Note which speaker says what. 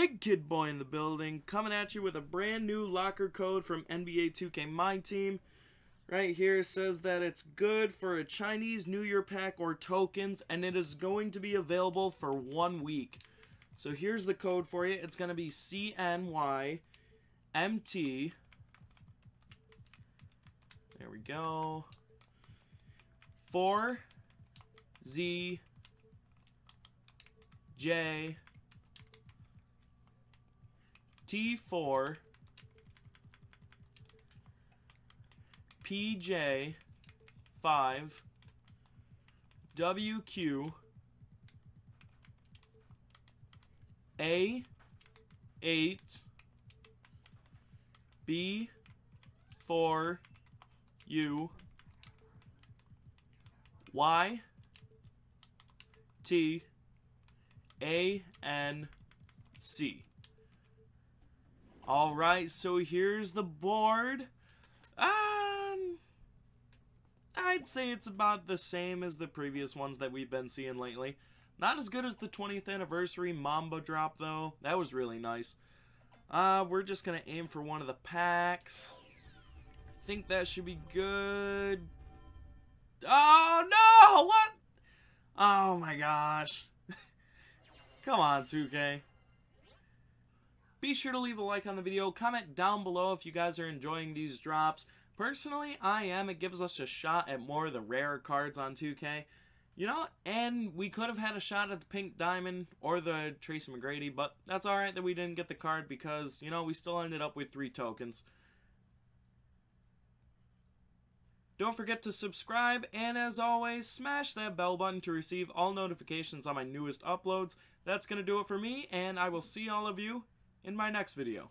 Speaker 1: Big Kid Boy in the building, coming at you with a brand new locker code from NBA 2K My Team. Right here says that it's good for a Chinese New Year pack or tokens, and it is going to be available for one week. So here's the code for you. It's going to be CNYMT. There we go. 4 Z J T4 PJ 5 WQ A 8 B 4 U Y T A N C. All right, so here's the board. Um, I'd say it's about the same as the previous ones that we've been seeing lately. Not as good as the 20th anniversary Mamba drop, though. That was really nice. Uh, we're just going to aim for one of the packs. I think that should be good. Oh, no! What? Oh, my gosh. Come on, 2K. Be sure to leave a like on the video. Comment down below if you guys are enjoying these drops. Personally, I am. It gives us a shot at more of the rare cards on 2K. You know, and we could have had a shot at the Pink Diamond or the Tracy McGrady, but that's alright that we didn't get the card because, you know, we still ended up with three tokens. Don't forget to subscribe, and as always, smash that bell button to receive all notifications on my newest uploads. That's going to do it for me, and I will see all of you in my next video.